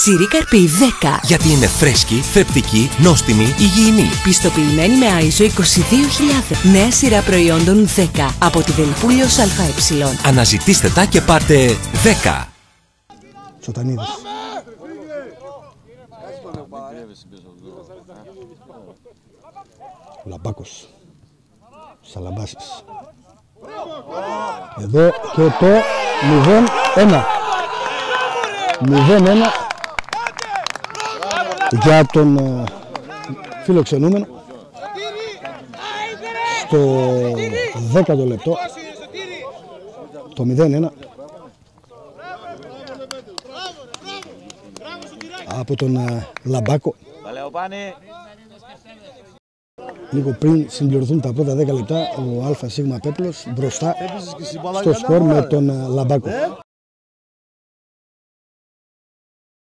Ξηρή καρπή 10. Γιατί είναι φρέσκη, θρεπτική, νόστιμη, υγιεινή. Πιστοποιημένη με ISO 22000. Νέα σειρά προϊόντων 10. Από τη Βελπούλιος ΑΕ. Αναζητήστε τα και πάρτε 10. Τσοτανίδης. Λαμπάκος. Σαλαμπάσης. Εδώ και το 0-1. 0-1 για τον ε, φιλοξενούμενο στο 10ο λεπτό. Το 0-1 από τον ε, Λαμπάκο. Λίγο πριν συμπληρωθούν τα πρώτα 10 λεπτά ο ΑΣ Πέπλος μπροστά στο σκορ με τον ε, Λαμπάκο.